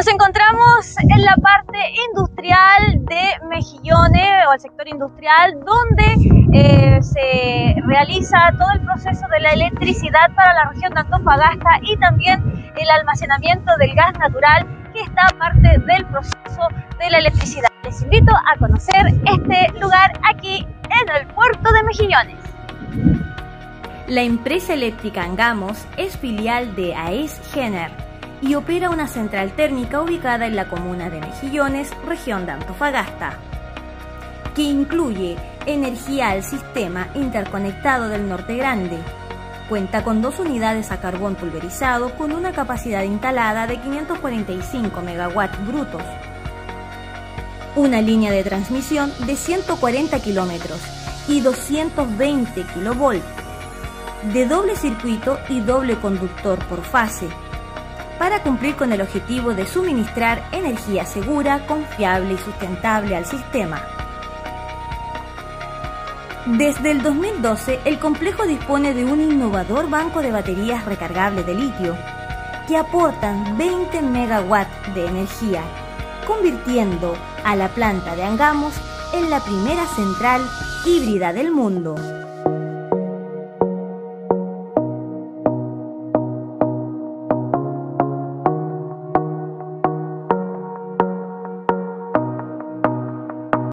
Nos encontramos en la parte industrial de Mejillones o el sector industrial donde eh, se realiza todo el proceso de la electricidad para la región de Antofagasta y también el almacenamiento del gas natural que está parte del proceso de la electricidad. Les invito a conocer este lugar aquí en el puerto de Mejillones. La empresa eléctrica Angamos es filial de AES Gener y opera una central térmica ubicada en la comuna de Mejillones, región de Antofagasta, que incluye energía al sistema interconectado del Norte Grande. Cuenta con dos unidades a carbón pulverizado con una capacidad instalada de 545 megawatts brutos, una línea de transmisión de 140 kilómetros y 220 kilovolts, de doble circuito y doble conductor por fase, para cumplir con el objetivo de suministrar energía segura, confiable y sustentable al sistema. Desde el 2012, el complejo dispone de un innovador banco de baterías recargables de litio que aportan 20 megawatts de energía, convirtiendo a la planta de Angamos en la primera central híbrida del mundo.